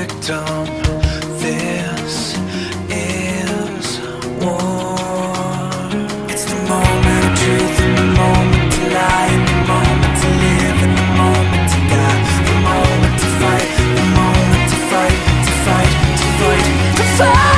victim. This is war. It's the moment of truth and the moment to lie, and the moment to live, and the moment to die, the moment to fight, the moment to fight, to fight, to fight, to fight.